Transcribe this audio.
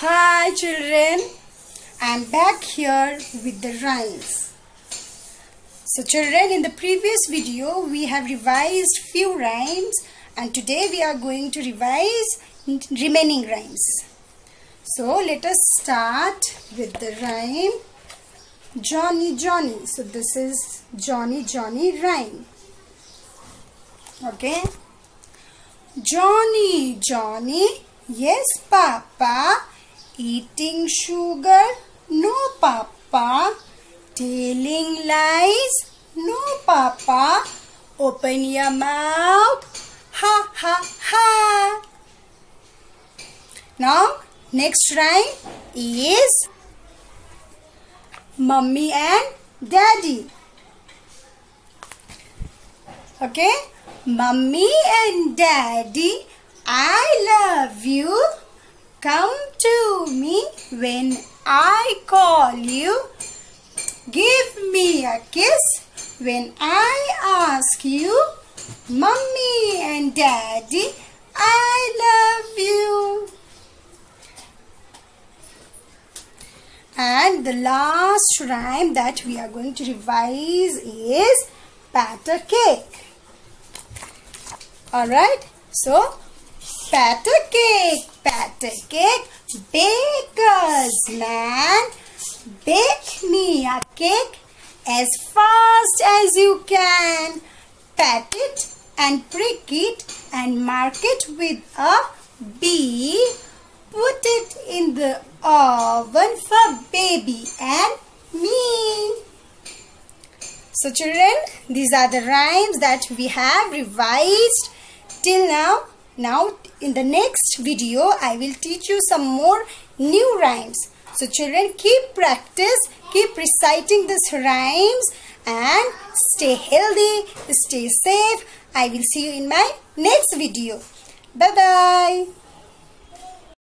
Hi children, I'm back here with the rhymes. So children, in the previous video we have revised few rhymes and today we are going to revise remaining rhymes. So let us start with the rhyme Johnny Johnny. So this is Johnny Johnny rhyme. Okay. Johnny Johnny, yes papa, eating sugar, no papa, telling lies, no papa, open your mouth, ha ha ha. Now next rhyme is mummy and daddy. Okay, mummy and daddy, I love you. Come to me when I call you. Give me a kiss when I ask you. Mummy and daddy, I love you. And the last rhyme that we are going to revise is a cake. Alright, so a cake, a cake, baker's man, bake me a cake as fast as you can. Pat it and prick it and mark it with a B. Put it in the oven for baby and me. So children, these are the rhymes that we have revised till now. Now in the next video, I will teach you some more new rhymes. So children, keep practice, keep reciting these rhymes and stay healthy, stay safe. I will see you in my next video. Bye-bye.